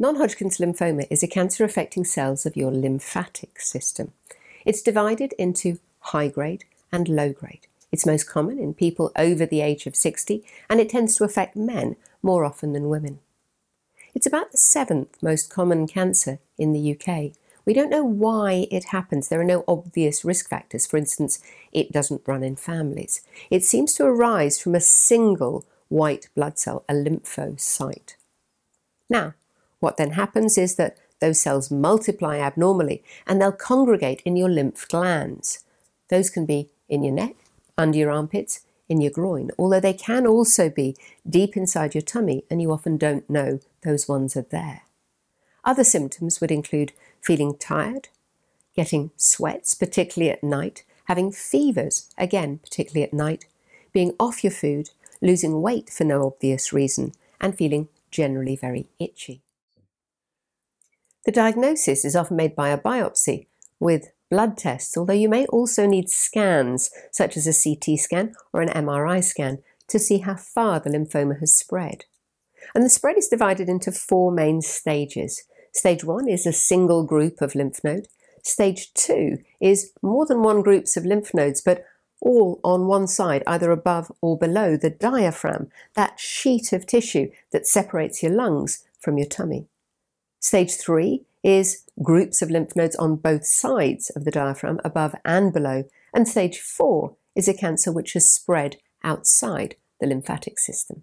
Non Hodgkin's lymphoma is a cancer affecting cells of your lymphatic system. It's divided into high grade and low grade. It's most common in people over the age of 60 and it tends to affect men more often than women. It's about the seventh most common cancer in the UK. We don't know why it happens. There are no obvious risk factors. For instance, it doesn't run in families. It seems to arise from a single white blood cell, a lymphocyte. Now, what then happens is that those cells multiply abnormally and they'll congregate in your lymph glands. Those can be in your neck, under your armpits, in your groin, although they can also be deep inside your tummy and you often don't know those ones are there. Other symptoms would include feeling tired, getting sweats, particularly at night, having fevers, again, particularly at night, being off your food, losing weight for no obvious reason, and feeling generally very itchy. The diagnosis is often made by a biopsy with blood tests, although you may also need scans, such as a CT scan or an MRI scan, to see how far the lymphoma has spread. And the spread is divided into four main stages. Stage one is a single group of lymph node. Stage two is more than one groups of lymph nodes, but all on one side, either above or below the diaphragm, that sheet of tissue that separates your lungs from your tummy. Stage three is groups of lymph nodes on both sides of the diaphragm, above and below. And stage four is a cancer which has spread outside the lymphatic system.